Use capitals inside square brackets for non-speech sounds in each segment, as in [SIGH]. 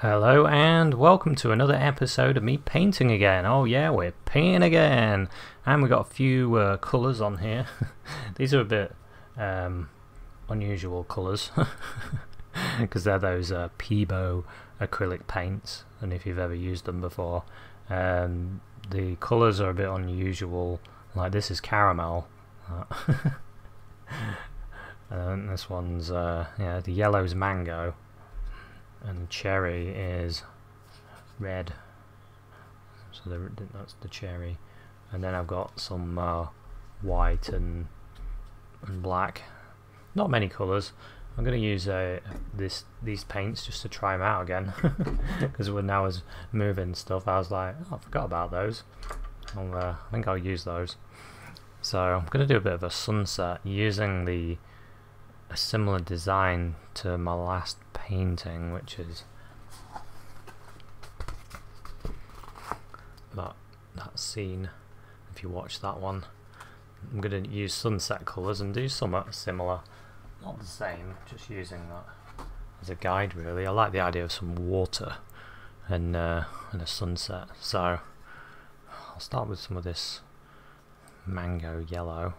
Hello and welcome to another episode of me painting again. Oh yeah, we're painting again, and we've got a few uh, colours on here. [LAUGHS] These are a bit um, unusual colours [LAUGHS] because they're those uh, Pebeo acrylic paints, and if you've ever used them before, um, the colours are a bit unusual. Like this is caramel, [LAUGHS] and this one's uh, yeah, the yellow's mango and cherry is red. So the, that's the cherry. And then I've got some uh, white and, and black. Not many colours. I'm going to use uh, this these paints just to try them out again. [LAUGHS] Because when I was moving stuff I was like oh, I forgot about those. Uh, I think I'll use those. So I'm going to do a bit of a sunset using the a similar design to my last painting, which is that that scene. If you watch that one, I'm going to use sunset colours and do somewhat similar, not the same, just using that as a guide. Really, I like the idea of some water and uh, and a sunset. So I'll start with some of this mango yellow.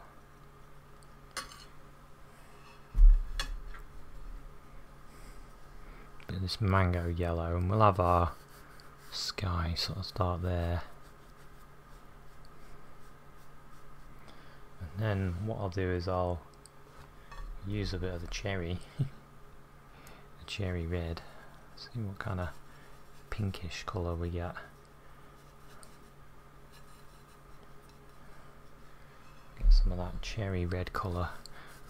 This mango yellow and we'll have our sky sort of start there. And then what I'll do is I'll use a bit of the cherry [LAUGHS] the cherry red. See what kind of pinkish colour we get. Get some of that cherry red colour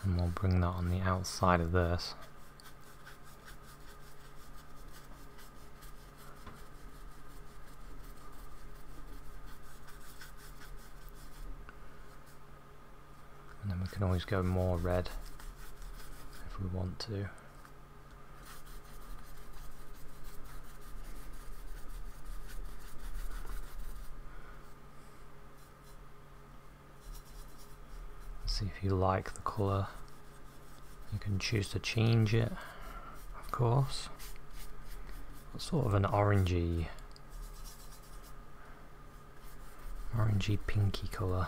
and we'll bring that on the outside of this we can always go more red if we want to. See if you like the colour. You can choose to change it, of course. Sort of an orangey, orangey pinky colour.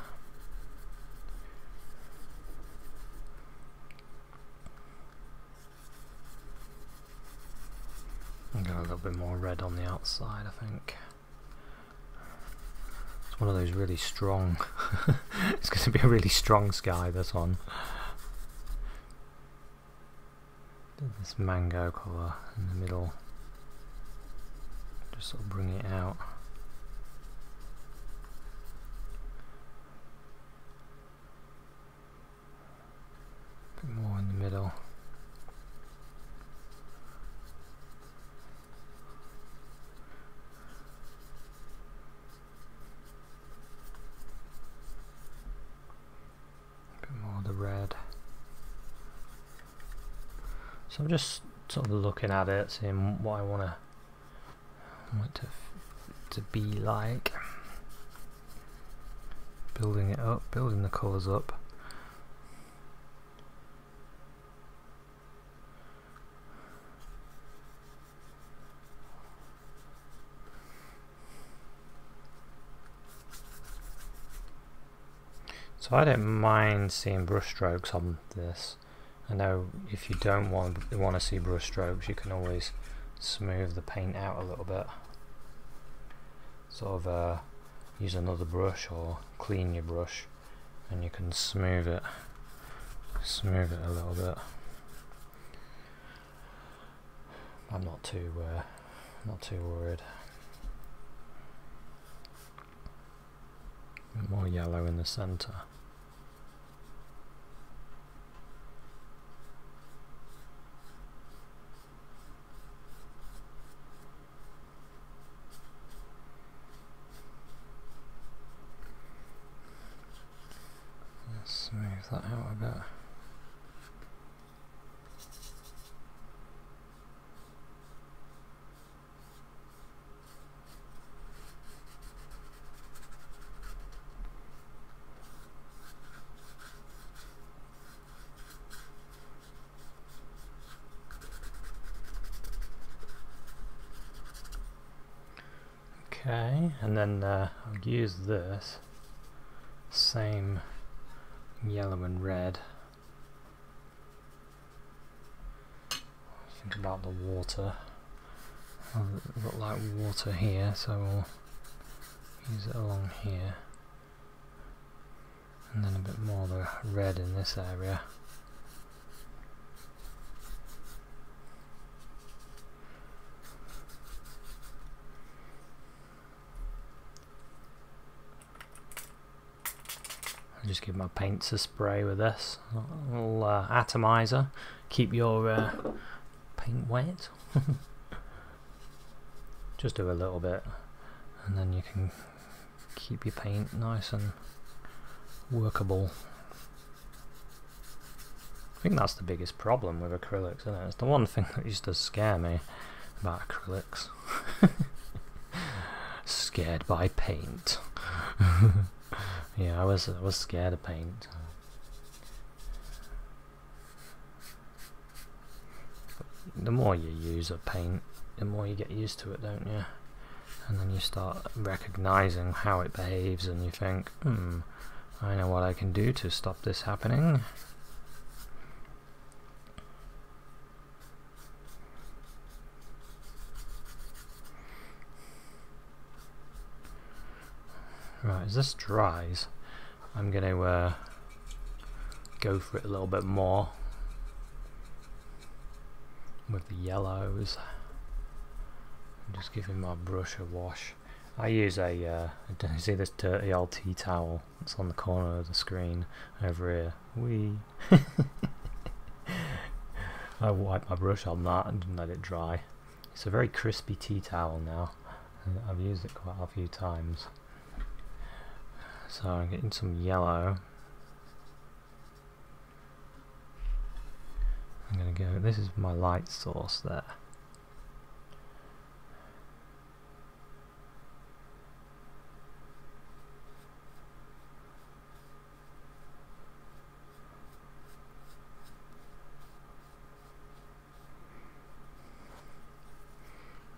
Got a little bit more red on the outside, I think. It's one of those really strong. [LAUGHS] it's going to be a really strong sky, this one. This mango colour in the middle. Just sort of bring it out. A bit more in the middle. So I'm just sort of looking at it, seeing what I want to want to to be like. Building it up, building the colours up. So I don't mind seeing brush strokes on this. I know if you don't want want to see brush strokes you can always smooth the paint out a little bit. Sort of uh, use another brush or clean your brush and you can smooth it smooth it a little bit. I'm not too uh, not too worried. More yellow in the center smooth that out a bit. Okay, and then uh, I'll use this same yellow and red. Think about the water. I'll look like water here, so we'll use it along here. And then a bit more of the red in this area. Just give my paints a spray with this little uh, atomizer. Keep your uh, paint wet. [LAUGHS] just do a little bit, and then you can keep your paint nice and workable. I think that's the biggest problem with acrylics, isn't it? It's the one thing [LAUGHS] that used to scare me about acrylics. [LAUGHS] Scared by paint. Yeah, I was I was scared of paint. the more you use a paint, the more you get used to it, don't you? And then you start recognizing how it behaves, and you think, hmm, I know what I can do to stop this happening. Right, as this dries, I'm going to uh, go for it a little bit more with the yellows. I'm just giving my brush a wash. I use a, uh, you [LAUGHS] see this dirty old tea towel that's on the corner of the screen over here. Wee. [LAUGHS] I wipe my brush on that and let it dry. It's a very crispy tea towel now. I've used it quite a few times. So I'm getting some yellow. I'm going to go, this is my light source there.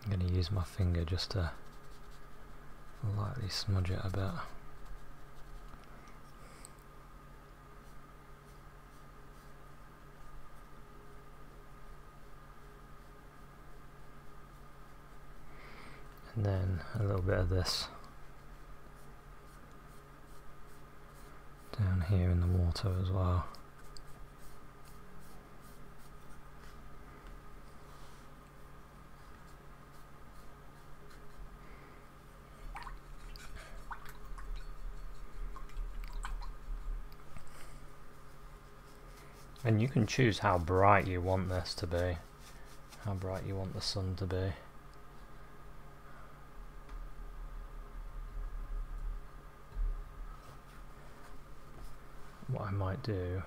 I'm going to use my finger just to lightly smudge it a bit. And then a little bit of this down here in the water as well. And you can choose how bright you want this to be, how bright you want the sun to be. What I might do.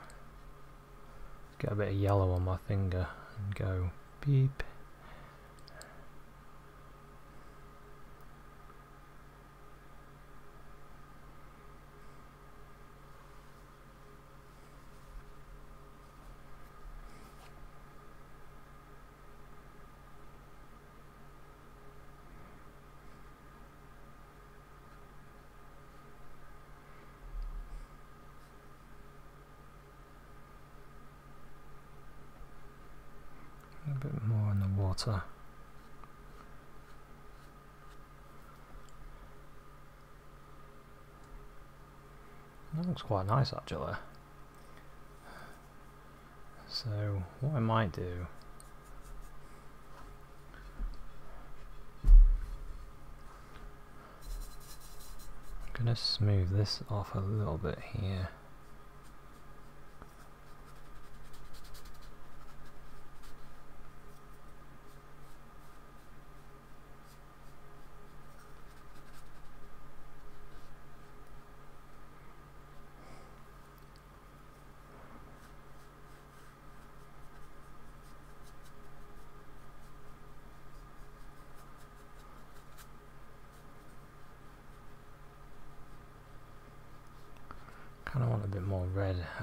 Get a bit of yellow on my finger and go beep That looks quite nice actually. So what I might do I'm to smooth this off a little bit here.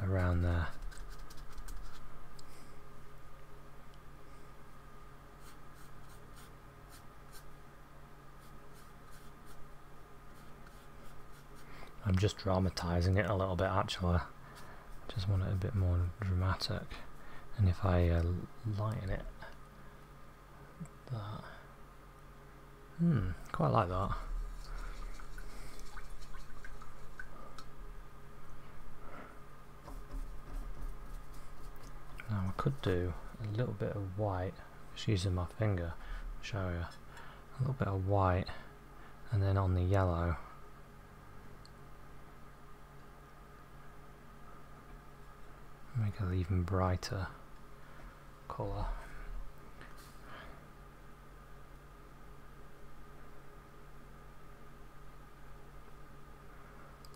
Around there. I'm just dramatizing it a little bit actually. Just want it a bit more dramatic. And if I uh, lighten it, that, hmm, quite like that. Now I could do a little bit of white, just using my finger, show you, a little bit of white, and then on the yellow, make it even brighter colour.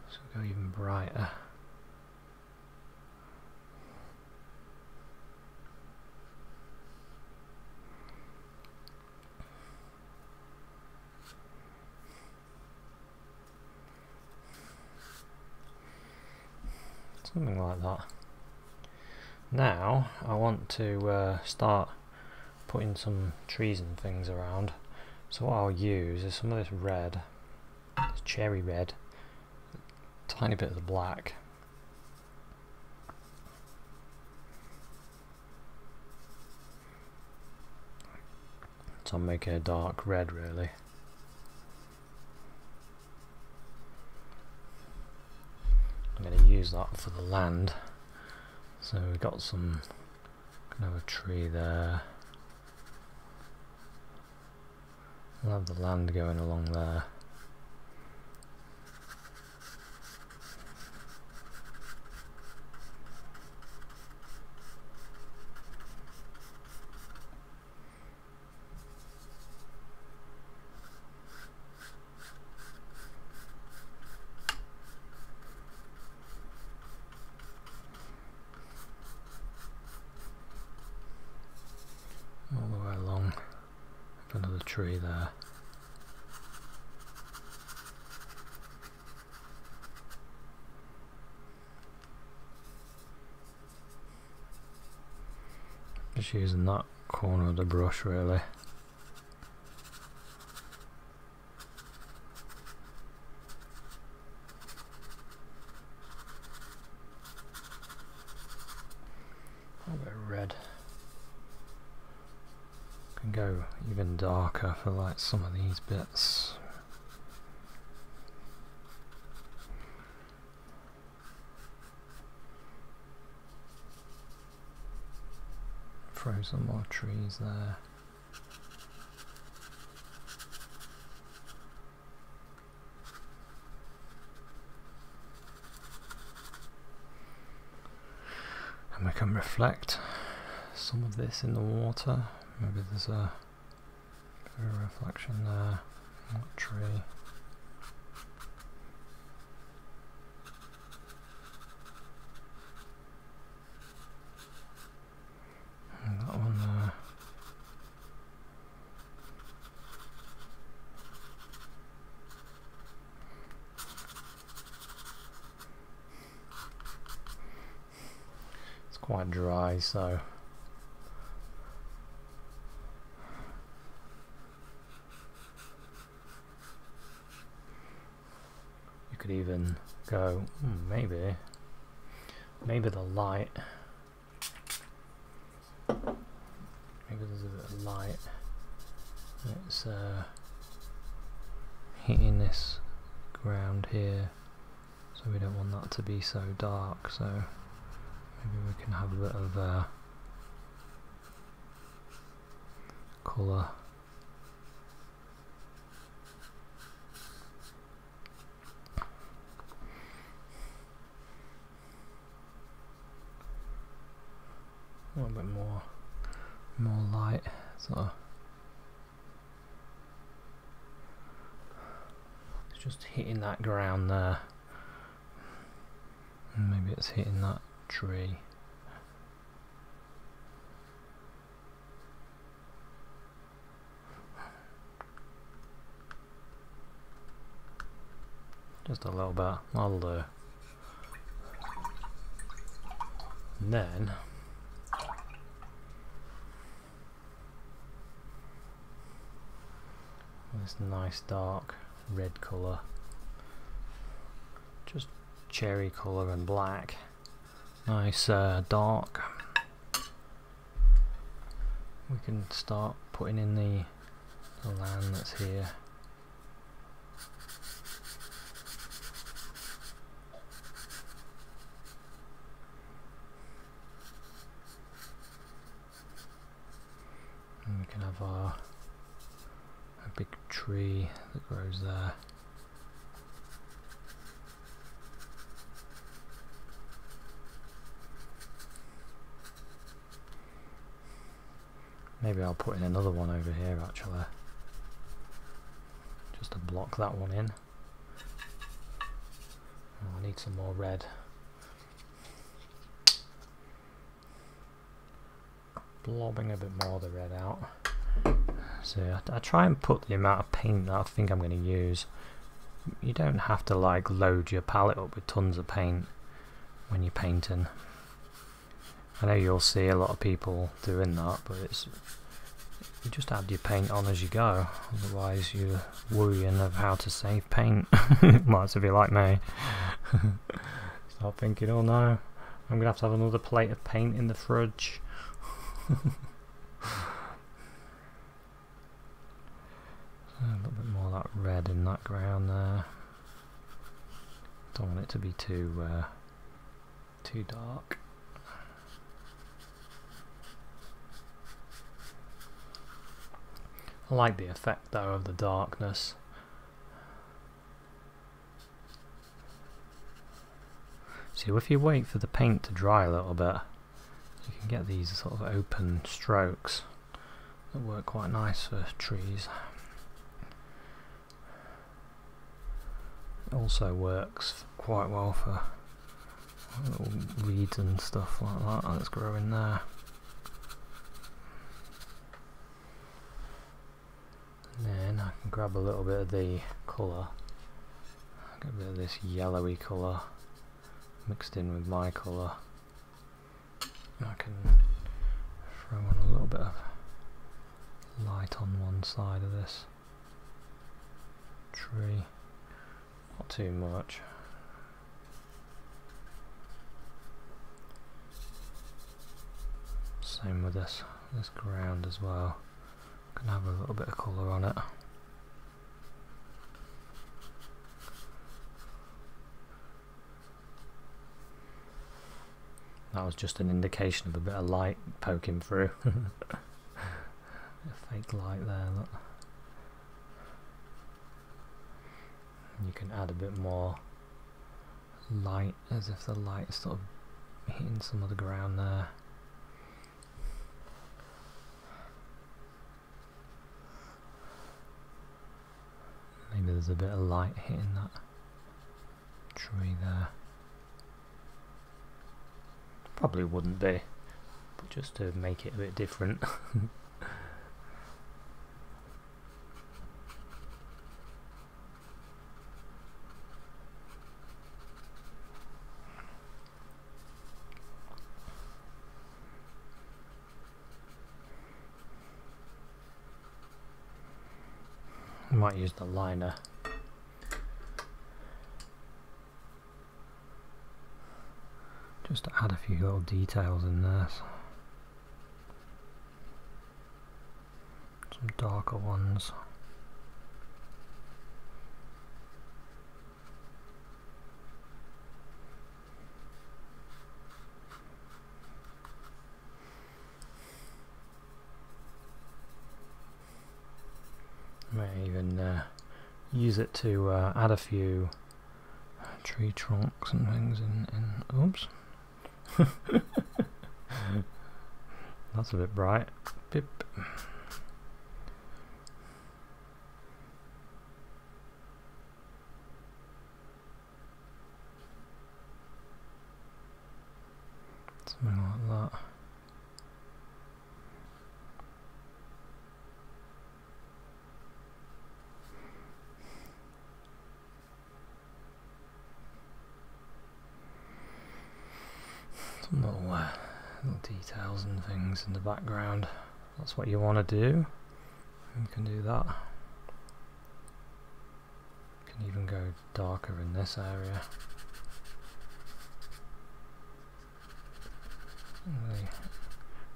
So go even brighter. Something like that. Now I want to uh, start putting some trees and things around. So what I'll use is some of this red, this cherry red, tiny bit of the black. So I'm making a dark red really. I'm going to use that for the land. So we've got some kind of a tree there. We'll have the land going along there. Tree there. Just using that corner of the brush really. go even some of these bits. Throw some more trees there. And we can reflect some of this in the water. Maybe there's a, a reflection there. That tree. That one there. It's quite dry, so could even go, hmm, maybe, maybe the light, maybe there's a bit of light, it's uh, hitting this ground here, so we don't want that to be so dark, so maybe we can have a bit of uh, colour little bit more more light so. It's just hitting that ground there. And maybe it's hitting that tree. Just a little bit that'll do. And then this nice dark red colour Just cherry colour and black. Nice uh, dark. We can start putting in the, the land that's here. And we can have our tree that grows there. Maybe I'll put in another one over here actually. Just to block that one in. Oh, I need some more red. Blobbing a bit more of the red out. So I, I try and put the amount of paint that I think I'm going to use. You don't have to like load your palette up with tons of paint when you're painting. I know you'll see a lot of people doing that, but it's you just add your paint on as you go. Otherwise, you're worrying of how to save paint. [LAUGHS] Might well be like me. [LAUGHS] Start thinking, oh no, I'm gonna have to have another plate of paint in the fridge. [LAUGHS] a little bit more of that red in that ground there. Don't want it to be too uh, too dark. I like the effect though of the darkness. See, if you wait for the paint to dry a little bit, you can get these sort of open strokes that work quite nice for trees. Also works quite well for little weeds and stuff like that that's growing there. then I can grab a little bit of the colour, get a bit of this yellowy colour mixed in with my colour. I can throw on a little bit of light on one side of this tree, not too much. Same with this this ground as well. Can have a little bit of colour on it. That was just an indication of a bit of light poking through. [LAUGHS] a fake light there, look. Can add a bit more light as if the light is sort of hitting some of the ground there. Maybe there's a bit of light hitting that tree there. Probably wouldn't be, but just to make it a bit different. [LAUGHS] might use the liner. Just to add a few little details in there. Some darker ones. Use it to uh, add a few tree trunks and things in, in oops. [LAUGHS] That's a bit bright. Pip. something like that and things in the background. That's what you want to do. You can do that. You can even go darker in this area. Really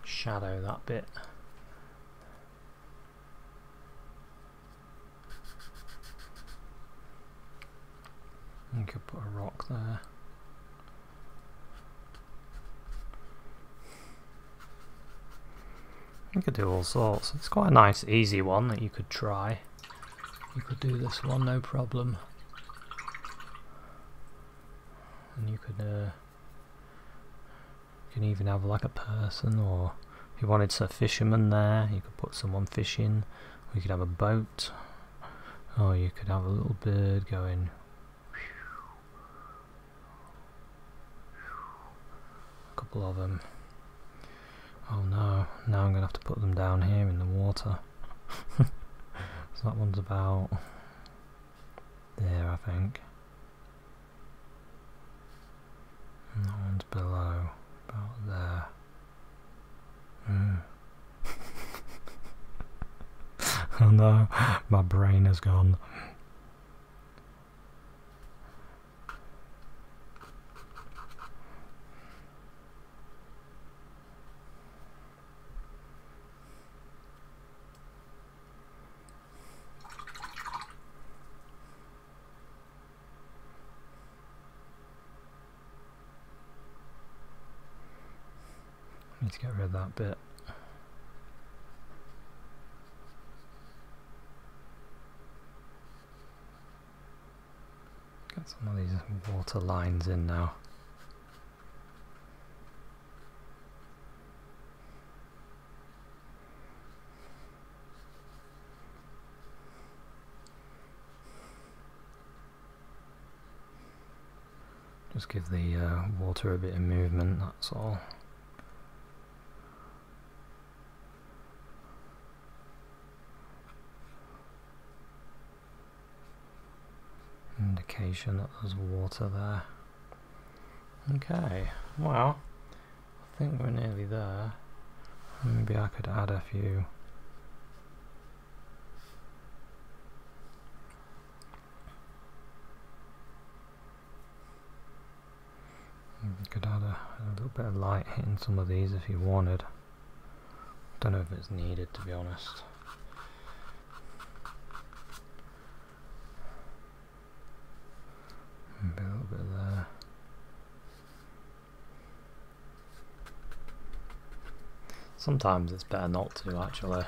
shadow that bit. You could put a rock there. You could do all sorts. It's quite a nice, easy one that you could try. You could do this one, no problem. And you could, uh, you can even have like a person, or if you wanted a fisherman there, you could put someone fishing. Or you could have a boat, or you could have a little bird going. A couple of them. Oh no, now I'm going to have to put them down here in the water. [LAUGHS] so that one's about there, I think. And that one's below, about there. Mm. [LAUGHS] oh no, my brain has gone. That bit. Get some of these water lines in now. Just give the uh, water a bit of movement, that's all. Indication that there's water there. Okay, well, I think we're nearly there. Maybe I could add a few. Could add a, a little bit of light hitting some of these if you wanted. Don't know if it's needed to be honest. a little bit there. Sometimes it's better not to actually,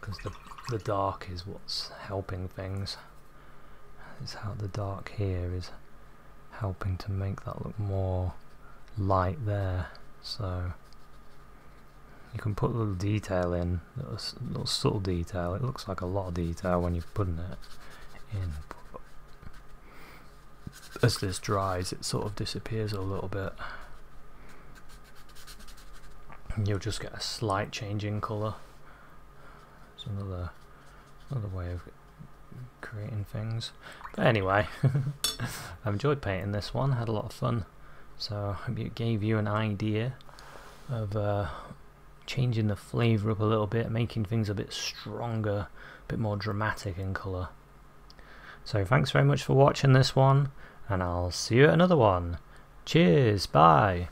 because the the dark is what's helping things. It's how the dark here is helping to make that look more light there. So you can put a little detail in, a little, little subtle detail. It looks like a lot of detail when you're putting it in, as this dries it sort of disappears a little bit. And you'll just get a slight change in colour. It's another another way of creating things. But anyway [LAUGHS] I've enjoyed painting this one had a lot of fun. So I hope it gave you an idea of uh, changing the flavour up a little bit making things a bit stronger a bit more dramatic in colour. So thanks very much for watching this one and I'll see you at another one. Cheers, bye.